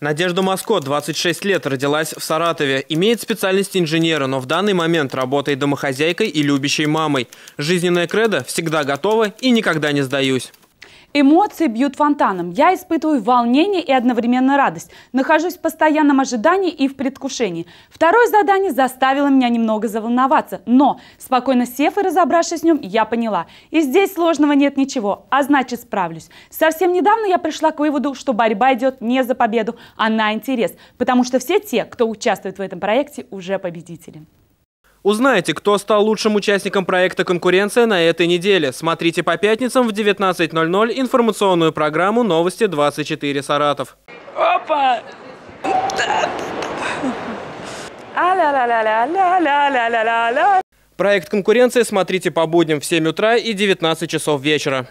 Надежда Маско, 26 лет, родилась в Саратове. Имеет специальность инженера, но в данный момент работает домохозяйкой и любящей мамой. Жизненная кредо «всегда готова и никогда не сдаюсь». Эмоции бьют фонтаном. Я испытываю волнение и одновременно радость. Нахожусь в постоянном ожидании и в предвкушении. Второе задание заставило меня немного заволноваться. Но, спокойно сев и разобравшись с ним, я поняла. И здесь сложного нет ничего, а значит справлюсь. Совсем недавно я пришла к выводу, что борьба идет не за победу, а на интерес. Потому что все те, кто участвует в этом проекте, уже победители. Узнаете, кто стал лучшим участником проекта «Конкуренция» на этой неделе. Смотрите по пятницам в 19.00 информационную программу «Новости 24 Саратов». Опа! Проект «Конкуренция» смотрите по будням в 7 утра и 19 часов вечера.